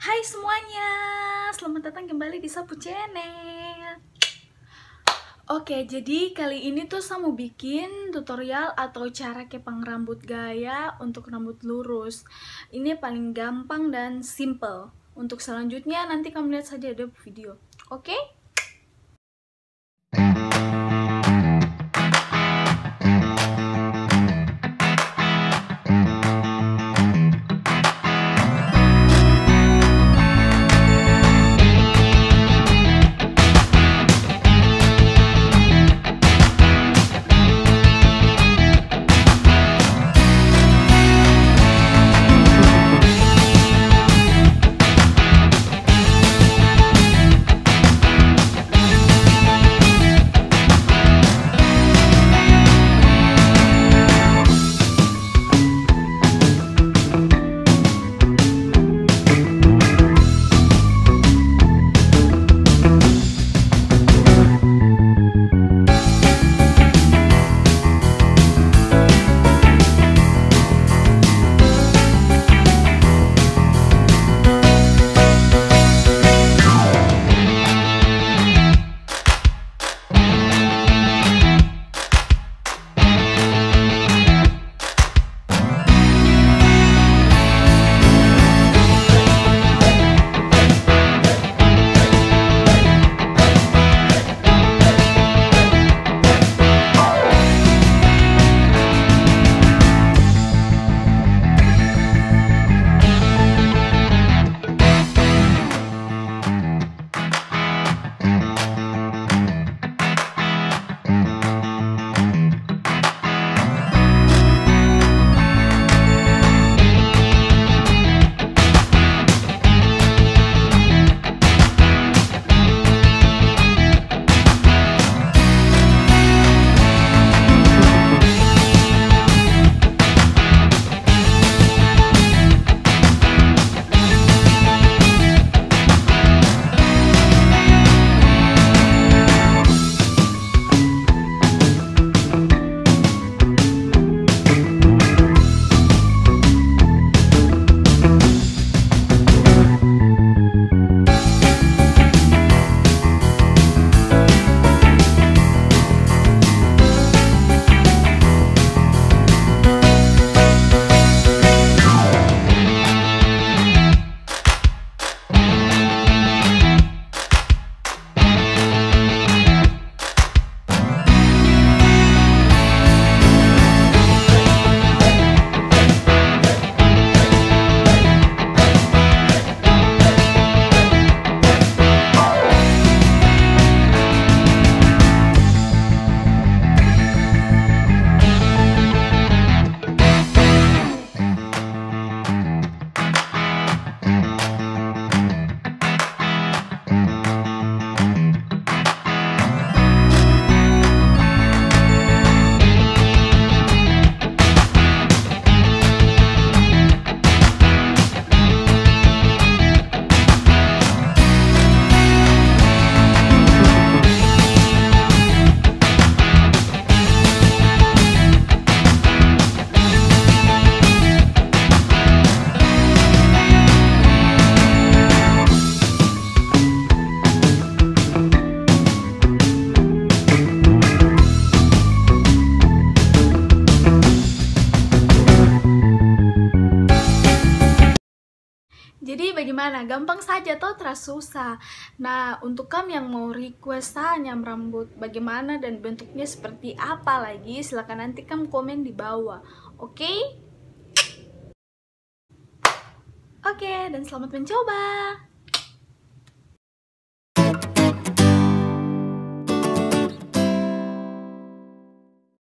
Hai semuanya, selamat datang kembali di Sapu Channel. Oke, jadi kali ini tuh saya mau bikin tutorial atau cara kepang rambut gaya untuk rambut lurus. Ini paling gampang dan simple. Untuk selanjutnya nanti kamu lihat saja ada video. Oke? Jadi bagaimana? Gampang saja toh terus susah. Nah, untuk kamu yang mau request tanya rambut bagaimana dan bentuknya seperti apa lagi, silahkan nanti kamu komen di bawah. Oke? Okay? Oke, okay, dan selamat mencoba.